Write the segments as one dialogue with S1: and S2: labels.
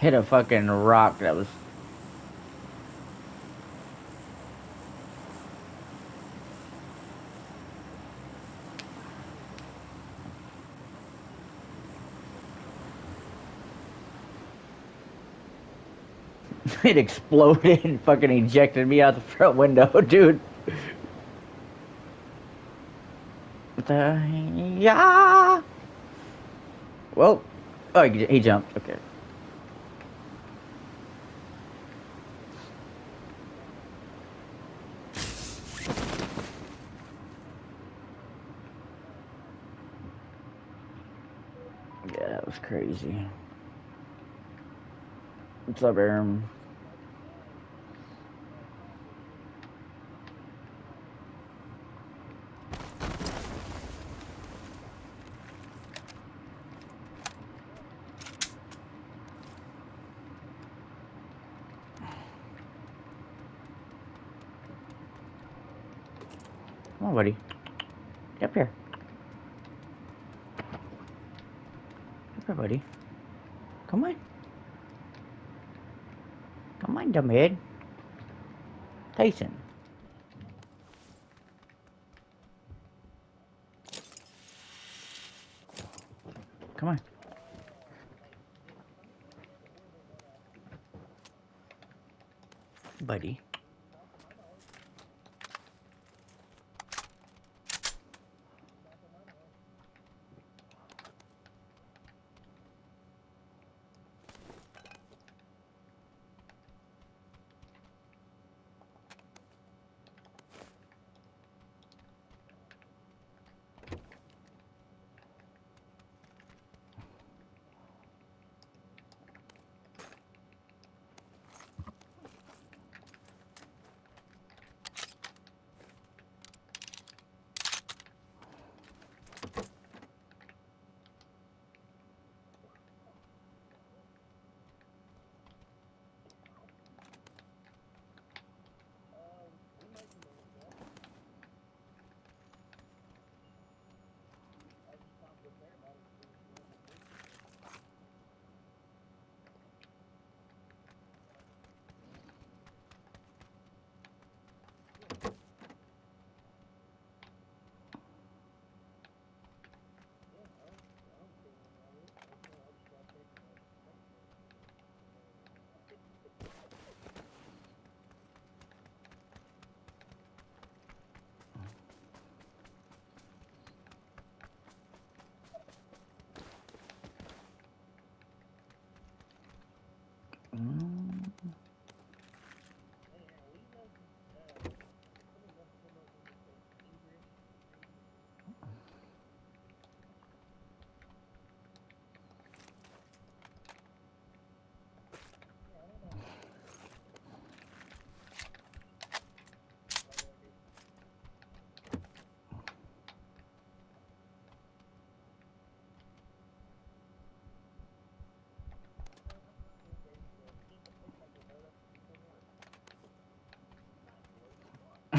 S1: hit a fucking rock that was. it exploded and fucking ejected me out the front window, dude. What the yeah. Well, oh, he, he jumped. Okay. Yeah, that was crazy. What's up, Aaron? Come on, buddy. Get up here. Get up here, buddy. Come on. Come on, dumbhead. Tyson.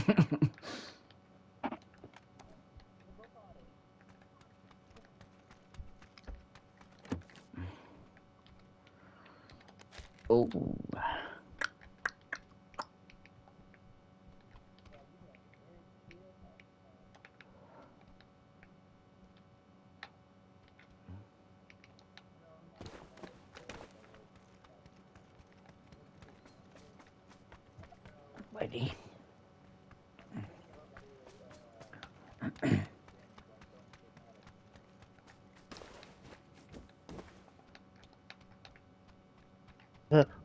S1: oh. Buddy.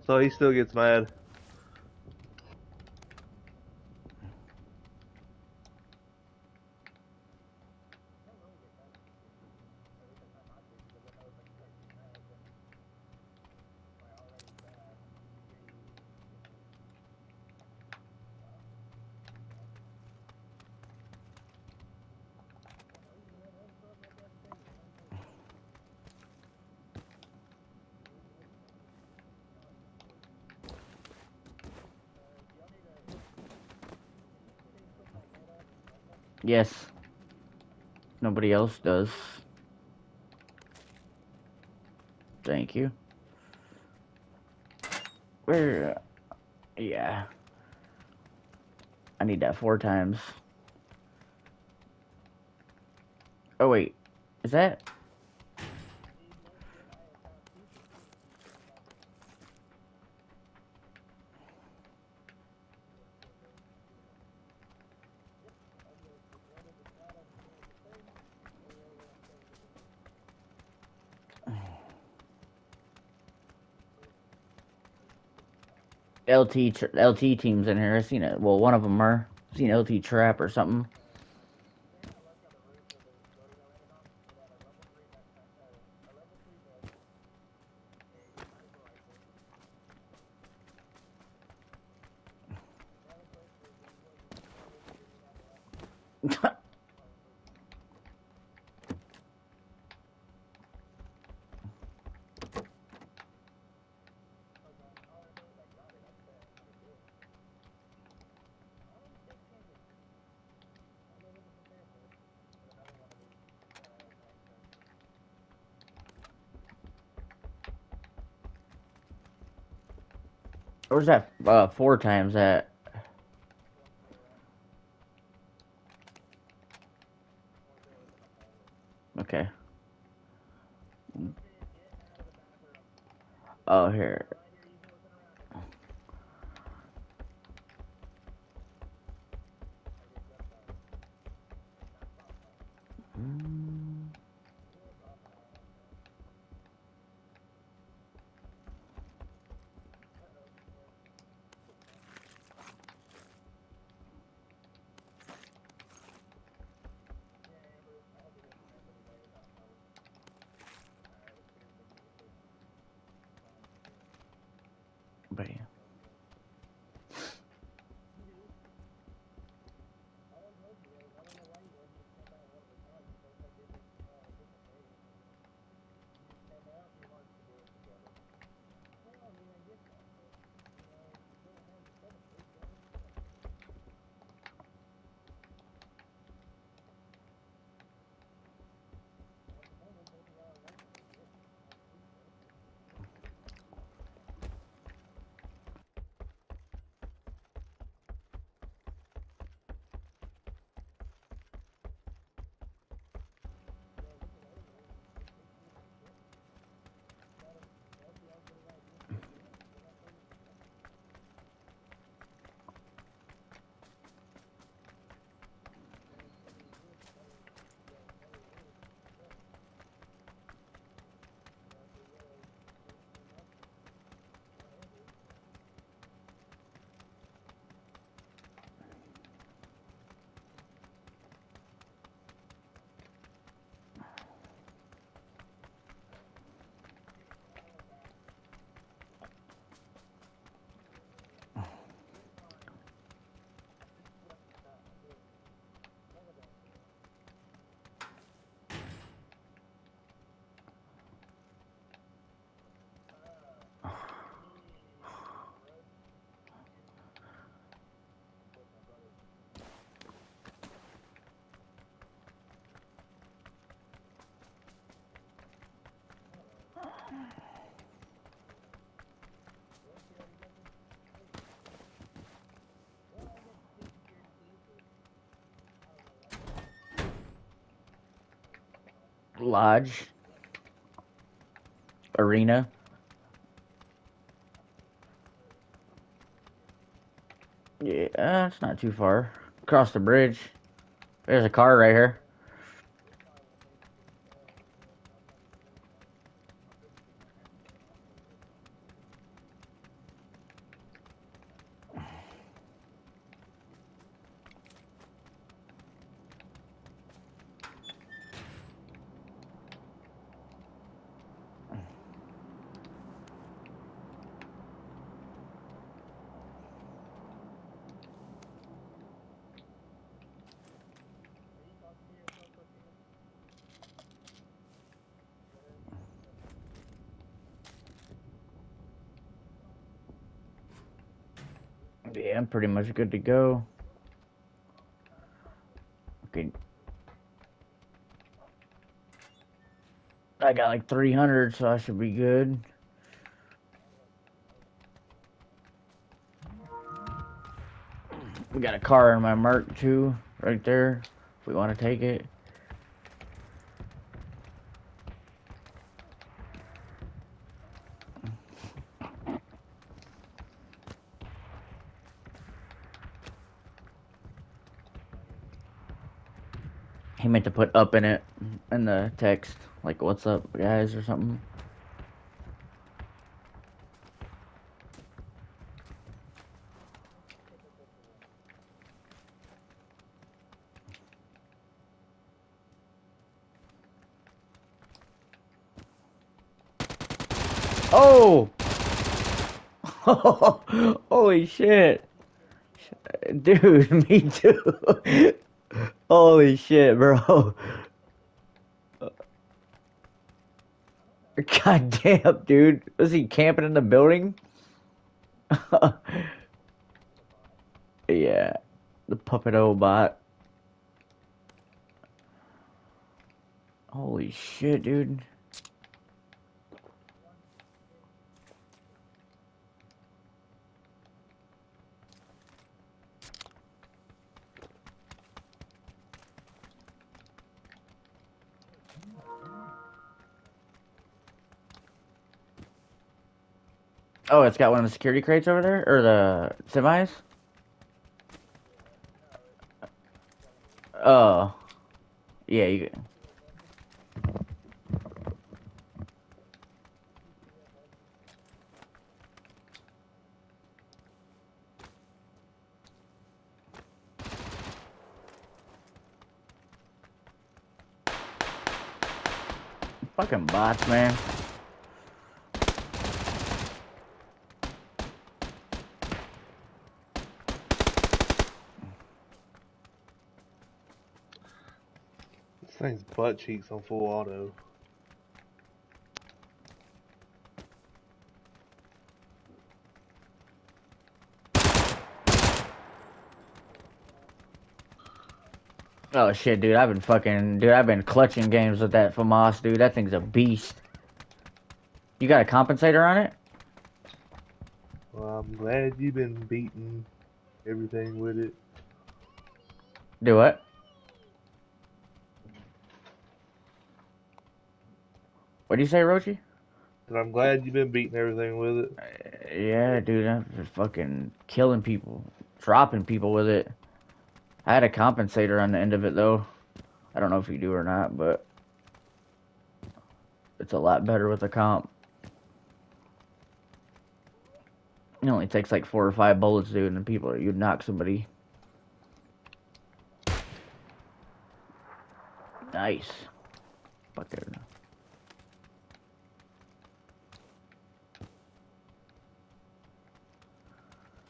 S2: So he still gets mad.
S1: Yes. Nobody else does. Thank you. Where? Uh, yeah. I need that four times. Oh wait, is that? LT LT teams in here. I seen it. Well, one of them are. Seen LT trap or something. Where's that uh, four times at? Okay. Oh, here. Mm. Lodge. Arena. Yeah, it's not too far. Across the bridge. There's a car right here. yeah, I'm pretty much good to go. Okay. I got like 300, so I should be good. We got a car in my Merc too, right there, if we want to take it. He meant to put up in it in the text, like "What's up, guys" or something. Oh! Holy shit. Dude, me too. Holy shit, bro. God damn, dude. Was he camping in the building? yeah. The puppet old bot. Holy shit, dude. Oh, it's got one of the security crates over there? Or the semis? Oh. Yeah, you... Fucking bots, man.
S2: This thing's butt cheeks on full auto.
S1: Oh shit, dude! I've been fucking, dude. I've been clutching games with that FAMAS, dude. That thing's a beast. You got a compensator on it?
S2: Well, I'm glad you've been beating everything with it.
S1: Do what? What do you say, Rochi?
S2: But I'm glad you've been beating everything with it.
S1: Uh, yeah, dude. I'm just fucking killing people, dropping people with it. I had a compensator on the end of it though. I don't know if you do or not, but it's a lot better with a comp. It only takes like four or five bullets, dude, and people you'd knock somebody. Nice. Fucker.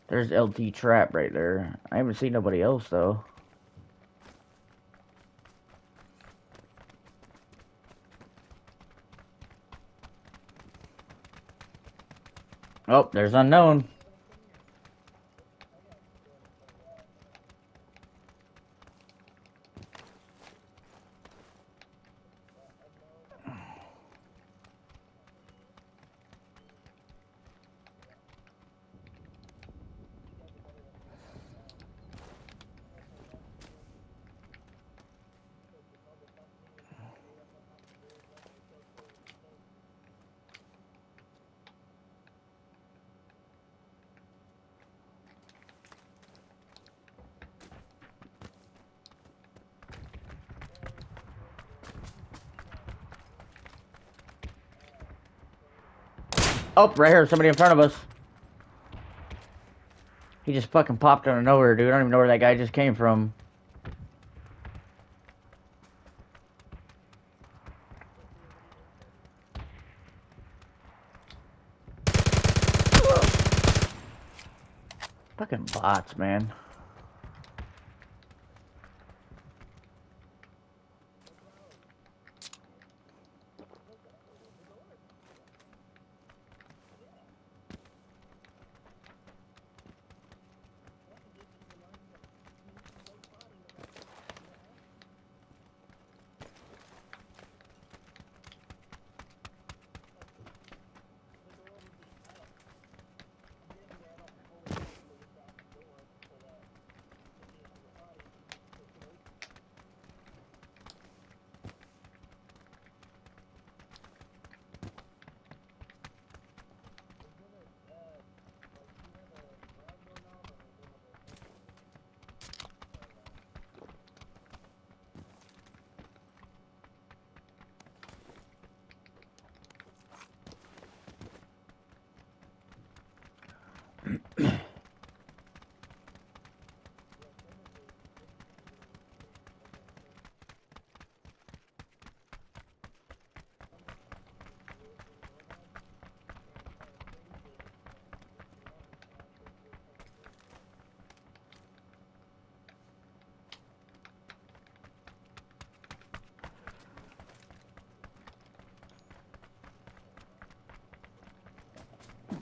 S1: There's LT trap right there. I haven't seen nobody else though. Oh, there's unknown. Oh, right here, somebody in front of us. He just fucking popped out of nowhere, dude. I don't even know where that guy just came from. Fucking bots, man.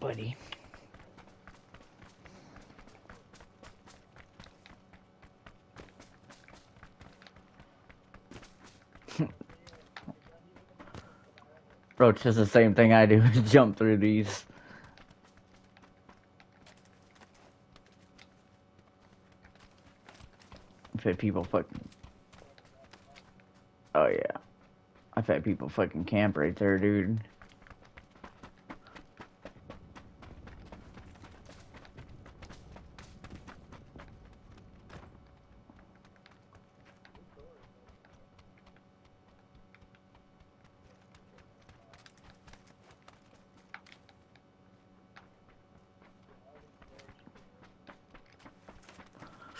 S3: Buddy. Roach does the same thing I do, jump through these. Had people fucking. Oh yeah. I've had people fucking camp right there, dude.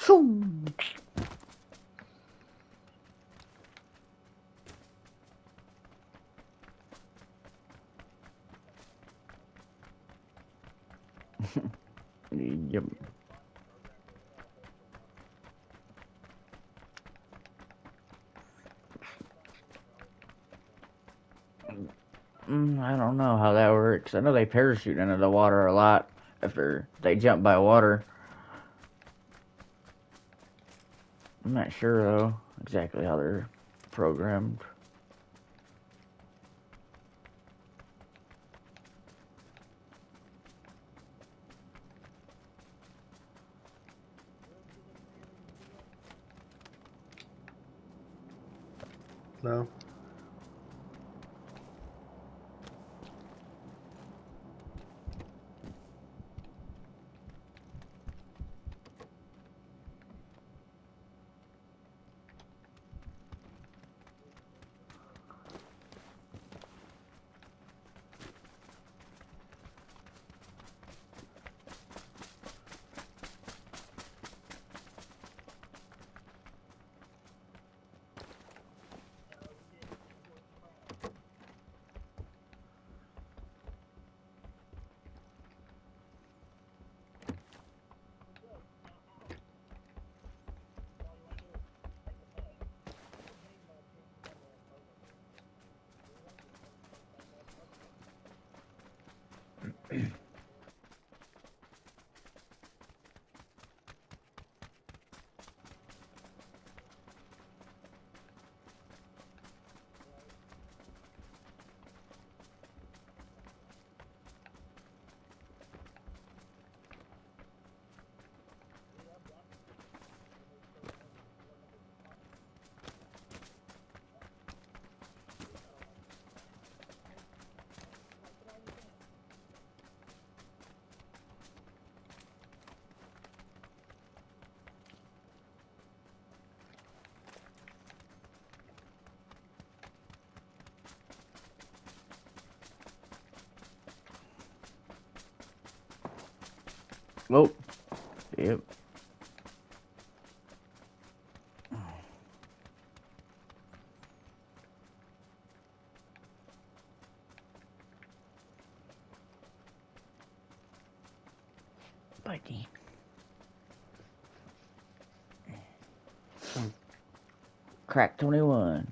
S3: Shoo. yep. Mm, I don't know how that works. I know they parachute into the water a lot after they jump by water. I'm not sure though exactly how they're programmed.
S1: No.
S3: Oh, yep. Buddy. Crack 21.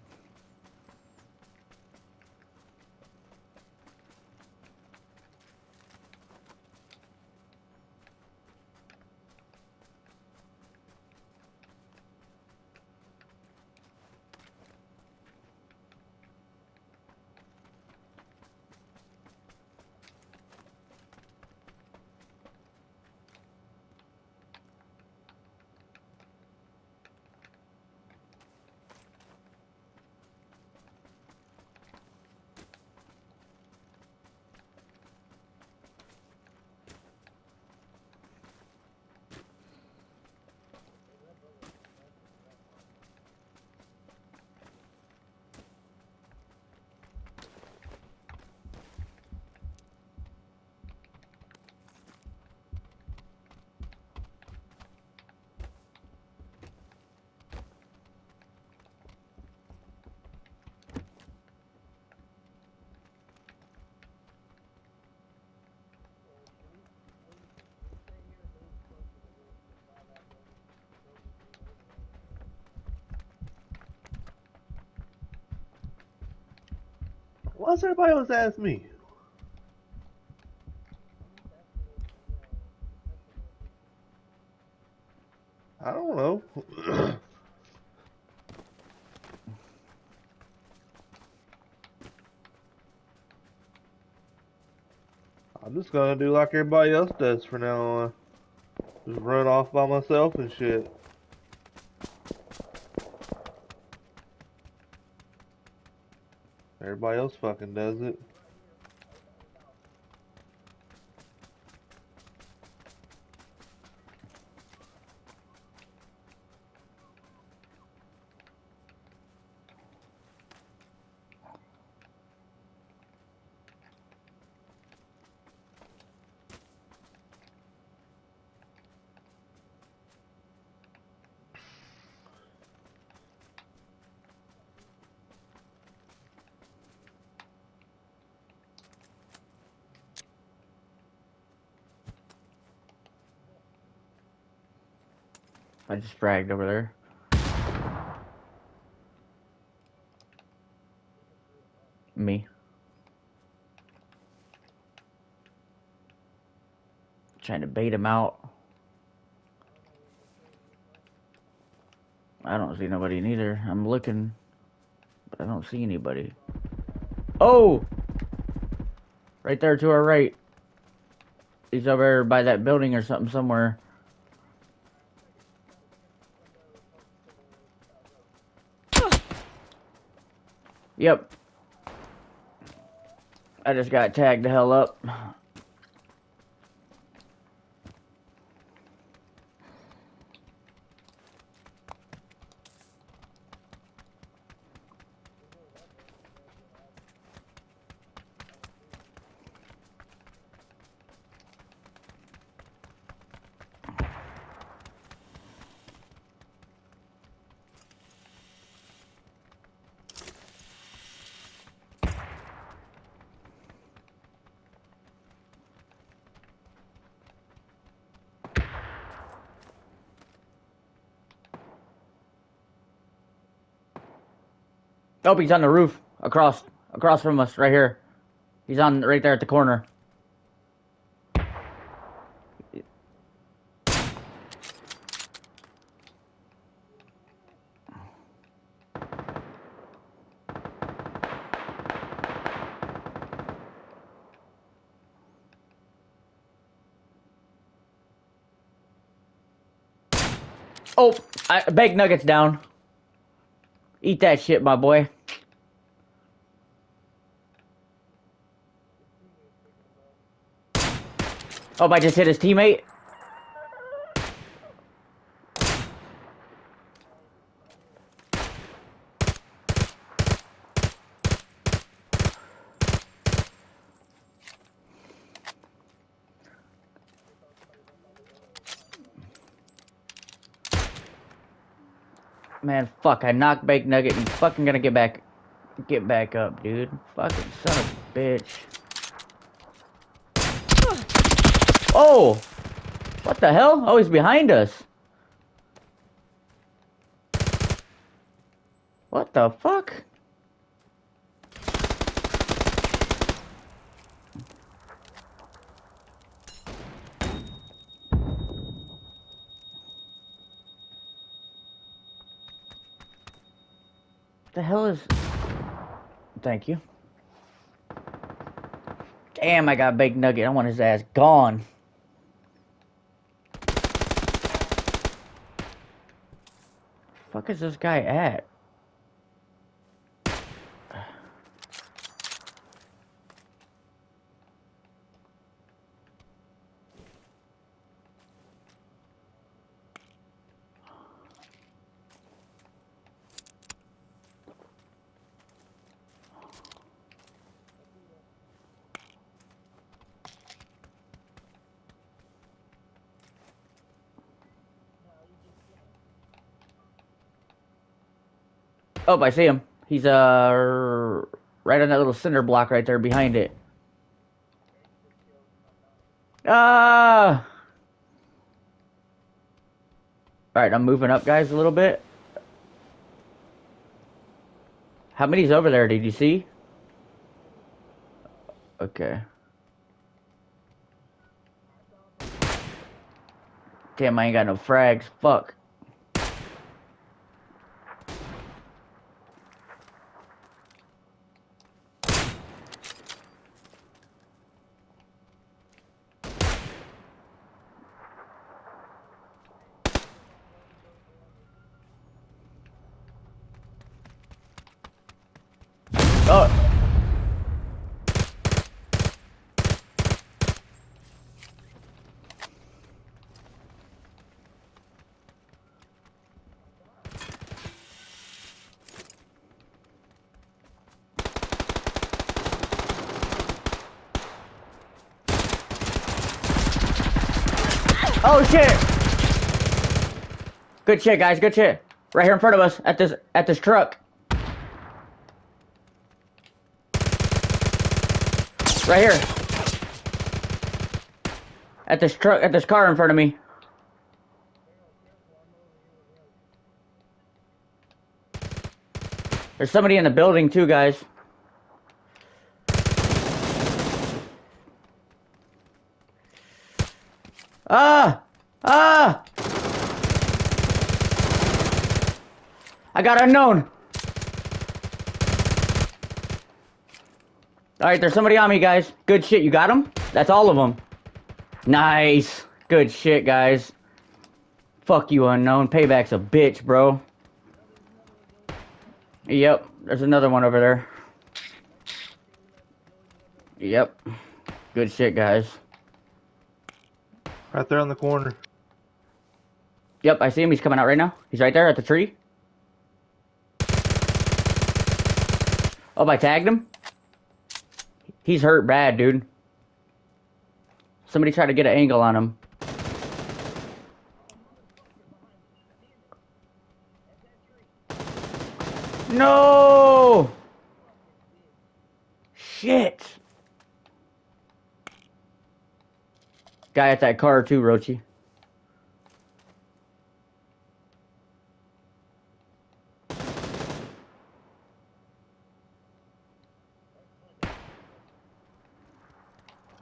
S2: Why's everybody always ask me? I don't know. I'm just gonna do like everybody else does for now on. Just run off by myself and shit. Everybody else fucking does it.
S3: Just fragged over there. Me. Trying to bait him out. I don't see nobody neither. I'm looking, but I don't see anybody. Oh! Right there to our right. He's over by that building or something somewhere. Yep. I just got tagged the hell up. Oh, he's on the roof across across from us right here. He's on right there at the corner. Oh, I, baked nuggets down. Eat that shit, my boy. Oh, I just hit his teammate. Man, fuck, I knocked Baked Nugget and fucking gonna get back get back up, dude. Fucking son of a bitch. Oh! What the hell? Oh, he's behind us. What the fuck? The hell is... Thank you. Damn, I got Baked Nugget. I want his ass gone. fuck is this guy at? Oh, I see him. He's uh right on that little cinder block right there behind it. Ah! Alright, I'm moving up, guys, a little bit. How many's over there, did you see? Okay. Damn, I ain't got no frags. Fuck. Oh. Oh shit! Good shit, guys. Good shit. Right here in front of us at this at this truck. Right here. At this truck, at this car in front of me. There's somebody in the building too, guys. Ah! Ah! I got unknown. Alright, there's somebody on me, guys. Good shit, you got him? That's all of them. Nice. Good shit, guys. Fuck you, unknown. Payback's a bitch, bro. Yep, there's another one over there. Yep. Good shit, guys.
S2: Right there on the corner.
S3: Yep, I see him. He's coming out right now. He's right there at the tree. Oh, I tagged him? He's hurt bad, dude. Somebody tried to get an angle on him. No! Shit! Guy at that car too, Rochi.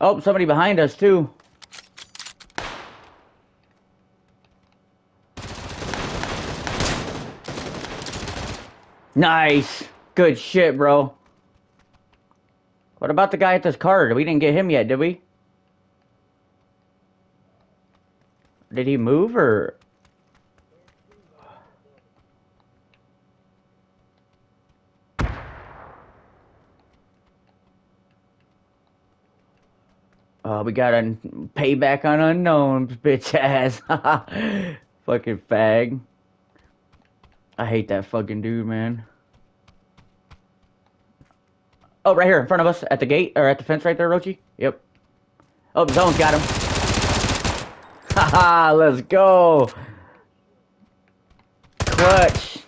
S3: Oh, somebody behind us too. Nice. Good shit, bro. What about the guy at this car? We didn't get him yet, did we? Did he move or? Uh, we got a payback on unknowns, bitch ass. fucking fag. I hate that fucking dude, man. Oh, right here in front of us at the gate or at the fence right there, Rochi. Yep. Oh, Zone's got him. Haha, let's go. Clutch.